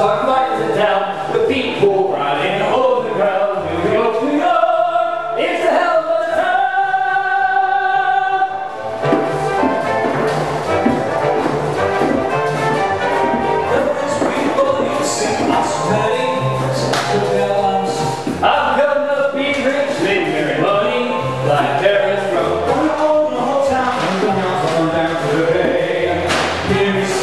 stock lights is down, the people running all over the ground. New York, New York, it's a hell of a town. I've got enough being rich, making very money, like Paris Road. Going all the whole town, I'm going down to the bay. Here's